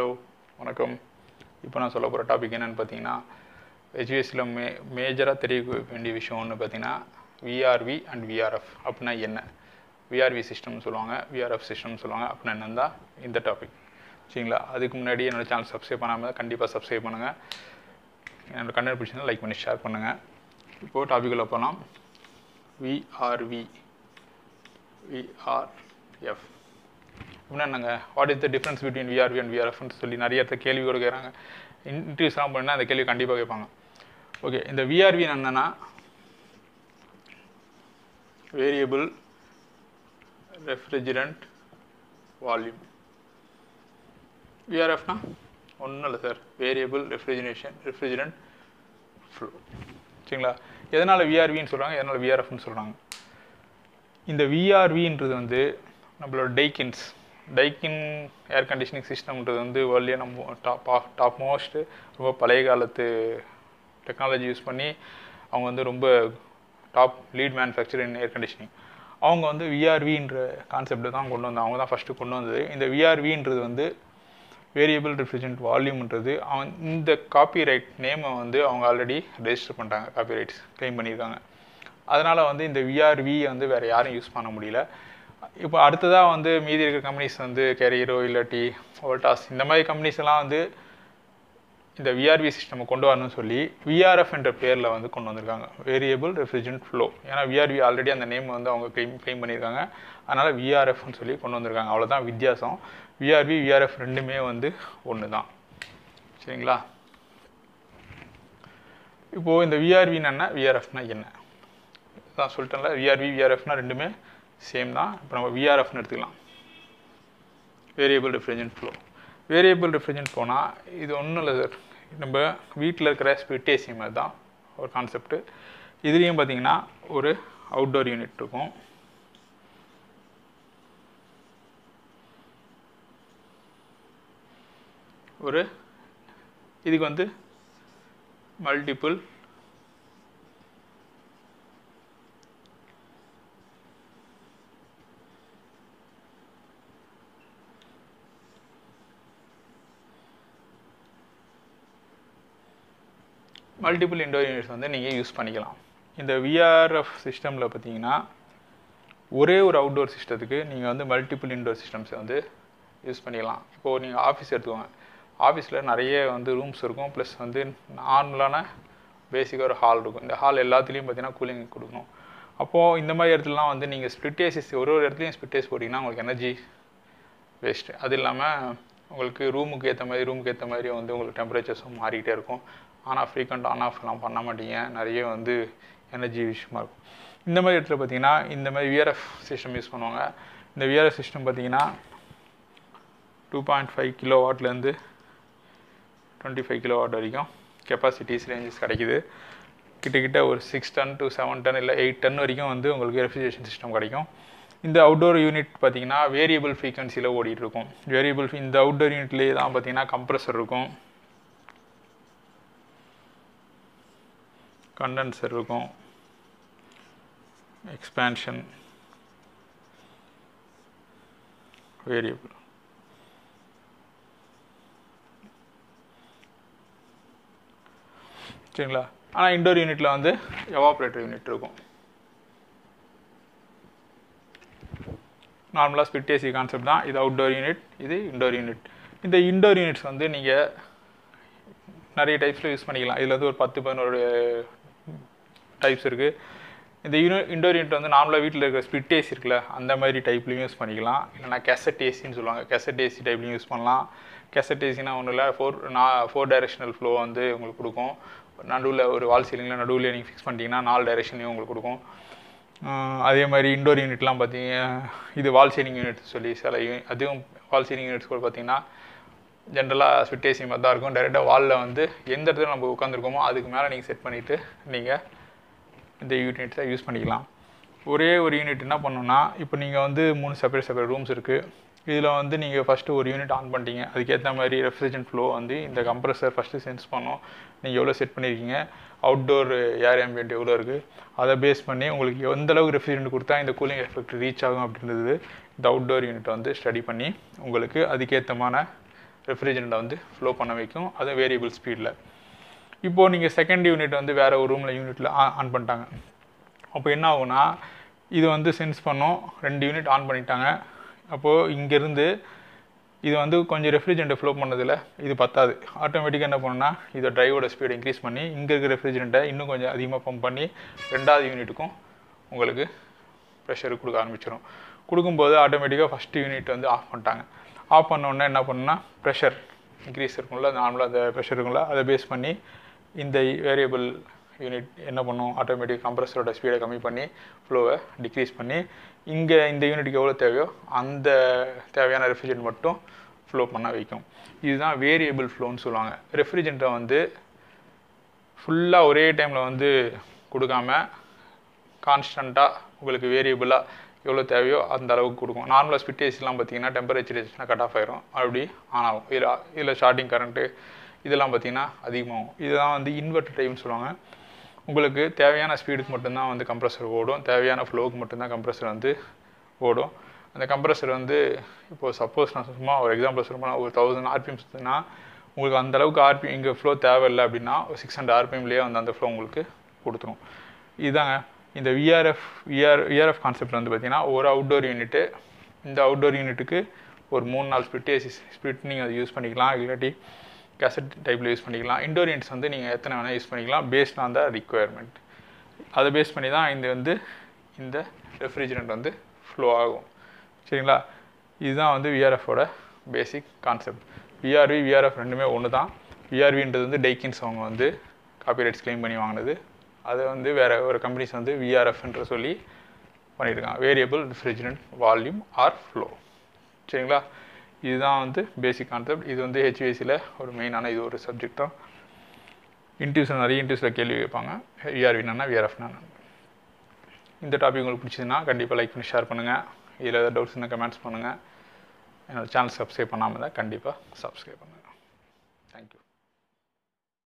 Hello வணக்கம். இப்போ நான் சொல்ல போகிற டாபிக் என்னென்னு பார்த்தீங்கன்னா ஹெச்விஎஸ்சியில் மே மேஜராக தெரிய வேண்டிய விஷயம் ஒன்று பார்த்தீங்கன்னா விஆர்வி அண்ட் விஆர்எஃப் அப்படின்னா என்ன? விஆர்வி சிஸ்டம்னு சொல்லுவாங்க விஆர்எஃப் சிஸ்டம்னு சொல்லுவாங்க அப்படின்னா என்னன்னு இந்த டாபிக் சரிங்களா? அதுக்கு முன்னாடி என்னோட சேனல் சப்ஸ்கிரைப் பண்ணாமல் கண்டிப்பாக சப்ஸ்கிரைப் பண்ணுங்கள் என்னோடய கண்டென்ட் பிடிச்சிருந்தா லைக் பண்ணி ஷேர் பண்ணுங்கள் இப்போது டாபிக்கில் போகலாம் விஆர்வி விஆர்எஃப் அப்படின்னா என்னங்க what is the difference between VRV and விஆர்எஃப்னு சொல்லி நிறைய இடத்துல கேள்வி கொடுக்குறாங்க கேட்குறாங்க. இன்டர்வியூஸ்லாம் பண்ணால் அந்த கேள்வி கண்டிப்பாக கேட்பாங்க. ஓகே இந்த விஆர்வி என்னென்னா வேரியபிள் ரெஃப்ரிஜிரண்ட் வால்யூம் விஆர்எஃப்னா ஒன்றும் இல்லை sir variable refrigeration refrigerant flow சரிங்களா? எதனால் விஆர்வின்னு சொல்கிறாங்க எதனால் விஆர்எஃப்னு சொல்கிறாங்க இந்த விஆர்வின்றது வந்து நம்மளோட டெய்கின்ஸ் டைக்கின் ஏர் கண்டிஷனிங் சிஸ்டம்ன்றது வந்து வேர்ல்ட்லேயே நம்ம டாப் டாப் மோஸ்ட் ரொம்ப பழைய காலத்து டெக்னாலஜி யூஸ் பண்ணி அவங்க வந்து ரொம்ப top lead manufacture in air conditioning அவங்க வந்து விஆர்வின்ற கான்செப்ட் தான் கொண்டு வந்தாங்க அவங்க தான் ஃபஸ்ட்டு கொண்டு வந்தது. இந்த விஆர்வின்றது வந்து வேரியபிள் ரெஃப்ரிஜரண்ட் வால்யூம்ன்றது அவன் இந்த காப்பிரைட் நேமை வந்து அவங்க ஆல்ரெடி ரெஜிஸ்டர் பண்ணிட்டாங்க. காப்பிரைட்ஸ் கிளைம் பண்ணியிருக்காங்க. அதனால் வந்து இந்த விஆர்வி வந்து வேறு யாரும் யூஸ் பண்ண முடியல. இப்போ அடுத்ததாக வந்து மீதி இருக்கிற கம்பெனிஸ் வந்து கேரியரோ இல்லாட்டி ஓல்டாஸ் இந்த மாதிரி கம்பெனிஸ் எல்லாம் வந்து இந்த விஆர்வி சிஸ்டம் கொண்டு வரணும்னு சொல்லி விஆர்எஃப் என்ற பேரில் வந்து கொண்டு வந்திருக்காங்க வேரியபிள் ரெஃப்ரிஜரண்ட் ஃப்ளோ ஏன்னா விஆர்வி ஆல்ரெடி அந்த நேம் வந்து அவங்க க்ளைம் க்ளைம் பண்ணியிருக்காங்க அதனால் விஆர்எஃப்னு சொல்லி கொண்டு வந்திருக்காங்க அவ்வளோதான் வித்தியாசம் விஆர்வி விஆர்எஃப் ரெண்டுமே வந்து ஒன்று தான் சரிங்களா இப்போது இந்த விஆர்வின்னா என்ன விஆர்எஃப்னா என்ன தான் சொல்லிட்டேன்ல விஆர்வி விஆர்எஃப்னா ரெண்டுமே சேம் தான். இப்போ நம்ம விஆர்எஃப்னு எடுத்துக்கலாம். Variable refrigerant flow variable refrigerant போனால் இது ஒன்றும் இல்லை சார் நம்ம வீட்டில் இருக்கிற ஸ்பிட் மாதிரி தான் ஒரு கான்செப்ட்டு இதுலேயும் பார்த்தீங்கன்னா ஒரு அவுட்டோர் யூனிட் இருக்கும். ஒரு இதுக்கு வந்து மல்டிபிள் மல்டிபிள் இண்டோர் யூனிட்ஸ் வந்து நீங்கள் யூஸ் பண்ணிக்கலாம். இந்த விஆர்எஃப் சிஸ்டமில் பார்த்தீங்கன்னா ஒரே ஒரு அவுட்டோர் சிஸ்டத்துக்கு நீங்கள் வந்து மல்டிபிள் இண்டோர் சிஸ்டம்ஸை வந்து யூஸ் பண்ணிக்கலாம். இப்போது நீங்கள் ஆஃபீஸ் எடுத்துக்கோங்க. ஆஃபீஸில் நிறைய வந்து ரூம்ஸ் இருக்கும். ப்ளஸ் வந்து நார்மலான பேசிக்காக ஒரு ஹால் இருக்கும். இந்த ஹால் எல்லாத்துலேயும் பார்த்தீங்கன்னா கூலிங் கொடுக்கணும். அப்போது இந்த மாதிரி இடத்துலலாம் வந்து நீங்கள் ஸ்பிட் ஏசிஸ் ஒரு ஒரு இடத்துலையும் ஸ்பிட் ஏசி போட்டிங்கன்னா உங்களுக்கு எனர்ஜி வேஸ்ட்டு அது இல்லாமல் உங்களுக்கு ரூமுக்கு ஏற்ற மாதிரி ரூமுக்கு ஏற்ற மாதிரி வந்து உங்களுக்கு டெம்பரேச்சர்ஸும் மாறிக்கிட்டே இருக்கும். ஆனால் ஃப்ரீக்வெண்ட் ஆன் ஆஃப்லாம் பண்ண மாட்டீங்க. நிறைய வந்து எனர்ஜி விஷயமா இருக்கும். இந்த மாதிரி இடத்துல பார்த்தீங்கன்னா இந்த மாதிரி விஆர்எஃப் சிஸ்டம் யூஸ் பண்ணுவாங்க. இந்த விஆர்எஃப் சிஸ்டம் பார்த்தீங்கன்னா டூ பாயிண்ட் ஃபைவ் கிலோ வாட்லேருந்து டுவெண்ட்டி ஃபைவ் கிலோ வாட் வரைக்கும் கெப்பாசிட்டிஸ் ரேஞ்சஸ் கிடைக்குது. கிட்டக்கிட்ட ஒரு six ton to seven ton இல்லை எயிட் டன் வரைக்கும் வந்து உங்களுக்கு ரெஃப்ரிஜரேஷன் சிஸ்டம் கிடைக்கும். இந்த அவுட்டோர் யூனிட் பார்த்தீங்கன்னா வேரியபிள் ஃப்ரீக்வன்சியில் ஓடிட்டு இருக்கும். வேரியபிள் இந்த அவுட்டோர் யூனிட்லேயே தான் பார்த்தீங்கன்னா கம்ப்ரஸர் இருக்கும். கண்டென்சர் இருக்கும். எக்ஸ்பேன்ஷன் வேரியபிள் சரிங்களா? ஆனால் இண்டோர் யூனிட்டில் வந்து எவாப்ரேட்டர் யூனிட் இருக்கும். நார்மலாக ஸ்பிட் ஏசி கான்செப்ட் தான். இது அவுட்டோர் யூனிட் இது இண்டோர் யூனிட் இந்த இண்டோர் யூனிட்ஸ் வந்து நீங்கள் நிறைய டைப்ஸில் யூஸ் பண்ணிக்கலாம். இதில் வந்து ஒரு பத்து பதினோரு டைப்ஸ் இருக்குது இந்த யூனி இண்டோர் யூனிட் வந்து நார்மலாக வீட்டில் இருக்கிற ஸ்பிட் ஏசி இருக்குல்ல அந்த மாதிரி டைப்லையும் யூஸ் பண்ணிக்கலாம். இல்லைனா கெசட் ஏசின்னு சொல்லுவாங்க. கெசட் ஏசி டைப்லையும் யூஸ் பண்ணலாம். கெசட் ஏசினா ஒன்றும் இல்லை ஃபோர் நான் ஃபோர் டைரெக்ஷனல் ஃப்ளோ வந்து உங்களுக்கு கொடுக்கும். நடுவில் ஒரு வால் சீலிங்கில் நடுவில் நீங்கள் ஃபிக்ஸ் பண்ணிட்டீங்கன்னா நாலு டைரெக்ஷன்லையும் உங்களுக்கு கொடுக்கும். அதே மாதிரி இண்டோர் யூனிட்லாம் பார்த்தீங்க இது வால் சீலிங் யூனிட் சொல்லி சில அதுவும் வால் சீலிங் யூனிட்ஸ் கூட பார்த்தீங்கன்னா ஜென்ரலாக ஸ்விட் ஏசி மாதிரி தான் இருக்கும். டைரெக்டாக வாலில் வந்து எந்த இடத்துல நம்ம உட்காந்துருக்கோமோ அதுக்கு மேலே நீங்கள் செட் பண்ணிவிட்டு நீங்கள் இந்த யூனிட்ஸை யூஸ் பண்ணிக்கலாம். ஒரே ஒரு யூனிட் என்ன பண்ணணும்னா இப்போ நீங்கள் வந்து மூணு செப்பரேட் செப்பரேட் ரூம்ஸ் இருக்குது இதில் வந்து நீங்கள் ஃபஸ்ட்டு ஒரு யூனிட் ஆன் பண்ணிட்டீங்க. அதுக்கேற்ற மாதிரி ரெஃப்ரிஜரண்ட் ஃப்ளோ வந்து இந்த கம்ப்ரஸர் ஃபஸ்ட்டு சென்ஸ் பண்ணோம். நீங்கள் எவ்வளோ செட் பண்ணியிருக்கீங்க அவுட்டோர் ஏர் ஆம்பியன்ட் எவ்வளோ இருக்குது அதை பேஸ் பண்ணி உங்களுக்கு எந்த அளவுக்கு ரெஃப்ரிஜரண்ட் கொடுத்தா இந்த கூலிங் எஃபெக்ட் ரீச் ஆகும் அப்படின்றது இந்த அவுட்டோர் யூனிட் வந்து ஸ்டடி பண்ணி உங்களுக்கு அதுக்கேற்றமான ரெஃப்ரிஜரண்ட்டை வந்து ஃப்ளோ பண்ண வைக்கும். அது வேரியபிள் ஸ்பீடில் இப்போது நீங்கள் செகண்ட் யூனிட் வந்து வேறு ஒரு ரூமில் யூனிட்டில் ஆன் பண்ணிட்டாங்க. அப்போ என்ன ஆகும்னா இது வந்து சென்ஸ் பண்ணோம். ரெண்டு யூனிட் ஆன் பண்ணிட்டாங்க. அப்போது இங்கேருந்து இது வந்து கொஞ்சம் ரெஃப்ரிஜரண்ட்டை ஃப்ளோ பண்ணதில் இது பத்தாது. ஆட்டோமேட்டிக்காக என்ன பண்ணுன்னா இதை ட்ரைவோட ஸ்பீடை இன்க்ரீஸ் பண்ணி இங்கே இருக்கிற ரெஃப்ரிஜரண்ட்டை இன்னும் கொஞ்சம் அதிகமாக பம்ப் பண்ணி ரெண்டாவது யூனிட்டுக்கும் உங்களுக்கு ப்ரெஷர் கொடுக்க ஆரம்பிச்சிடும் கொடுக்கும்போது ஆட்டோமேட்டிக்காக ஃபஸ்ட்டு யூனிட் வந்து ஆஃப் பண்ணிட்டாங்க. ஆஃப் பண்ணோன்னே என்ன பண்ணுன்னா ப்ரெஷர் இன்க்ரீஸ் இருக்கும்ல நார்மலாக அந்த ப்ரெஷர் இருக்கும்ல அதை பேஸ் பண்ணி இந்த வேரியபிள் யூனிட் என்ன பண்ணும்? ஆட்டோமேட்டிக் கம்ப்ரஸரோட ஸ்பீடை கம்மி பண்ணி ஃப்ளோவை டிக்ரீஸ் பண்ணி இங்கே இந்த யூனிட்டுக்கு எவ்வளோ தேவையோ அந்த தேவையான ரெஃப்ரிஜரண்ட் மட்டும் ஃப்ளோ பண்ண வைக்கும். இதுதான் வேரியபிள் ஃப்ளோன்னு சொல்லுவாங்க. ரெஃப்ரிஜரண்ட்டை வந்து ஃபுல்லாக ஒரே டைமில் வந்து கொடுக்காம கான்ஸ்டண்ட்டாக உங்களுக்கு வேரியபிளாக எவ்வளோ தேவையோ அந்த அளவுக்கு கொடுக்கும். நார்மலாக ஸ்பிட் ஏசிலாம் பார்த்தீங்கன்னா டெம்பரேச்சர் ஏசினா கட் ஆஃப் ஆயிரும். அப்படி ஆன் ஆகும். இதில் இதில் ஸ்டார்டிங் கரண்ட்டு இதெல்லாம் பார்த்தீங்கன்னா அதிகமாகும். இதுதான் வந்து இன்வெர்ட் டைம்னு சொல்லுவாங்க. உங்களுக்கு தேவையான ஸ்பீடுக்கு மட்டும்தான் வந்து கம்ப்ரஸர் ஓடும். தேவையான ஃப்ளோவுக்கு மட்டும்தான் கம்ப்ரஸர் வந்து ஓடும். அந்த கம்ப்ரஸர் வந்து இப்போது சப்போஸ் நான் சும்மா ஒரு எக்ஸாம்பிள் சொல்லணும்னா ஒரு தௌசண்ட் ஆர்பிஎம் சுற்றுனா உங்களுக்கு அந்த அளவுக்கு ஆர்பிஎம் இங்கே ஃப்ளோ தேவையில்லை அப்படின்னா ஒரு சிக்ஸ் ஹண்ட்ரட் ஆர்பிஎம்லேயே வந்து அந்த ஃப்ளோ உங்களுக்கு கொடுத்துரும். இதுதாங்க இந்த விஆர்எஃப் விஆர் விஆர்எஃப் கான்செப்ட் வந்து பார்த்திங்கன்னா ஒரு அவுட்டோர் யூனிட்டு இந்த அவுட்டோர் யூனிட்டுக்கு ஒரு மூணு நாலு ஸ்பிட் ஏசி ஸ்பிட் நீங்கள் அதை யூஸ் பண்ணிக்கலாம். இல்லாட்டி கேசட் டைப்பில் யூஸ் பண்ணிக்கலாம். இண்டோரியன்ஸ் வந்து நீங்கள் எத்தனை வேணால் யூஸ் பண்ணிக்கலாம். பேஸ்ட் ஆன் த ரிக்குயர்மெண்ட் அதை பேஸ் பண்ணி தான் இந்த வந்து இந்த ரெஃப்ரிஜரண்ட் வந்து ஃப்ளோ ஆகும். சரிங்களா? இதுதான் வந்து விஆர்எஃபோட பேசிக் கான்செப்ட் விஆர்வி விஆர்எஃப் ரெண்டுமே ஒன்று தான் விஆர்வின்றது வந்து டைக்கின்ஸ் அவங்க வந்து காப்பிரைட்ஸ் கிளைம் பண்ணி வாங்கினது. அதை வந்து வேறு ஒரு கம்பெனிஸ் வந்து விஆர்எஃப்ன்ற சொல்லி பண்ணியிருக்காங்க. Variable refrigerant volume or flow சரிங்களா? இதுதான் வந்து பேசிக் கான்செப்ட் இது வந்து ஹெச்விசியில் ஒரு மெயினான இது ஒரு சப்ஜெக்ட் தான். இன்டியூஸில் நிறைய இன்டியூஸில் கேள்வி கேட்பாங்க. விஆர்எஃப் விஆர்எஃப்னா இந்த டாபிக் உங்களுக்கு பிடிச்சதுன்னா கண்டிப்பாக லைக் பண்ணி ஷேர் பண்ணுங்கள் இதில் ஏதாவது டவுட்ஸ் இருந்தால் கமெண்ட்ஸ் பண்ணுங்கள் என்னோடய சேனல் சப்ஸ்கிரைப் பண்ணாமல் தான் கண்டிப்பாக சப்ஸ்கிரைப் பண்ணுங்கள் தேங்க்யூ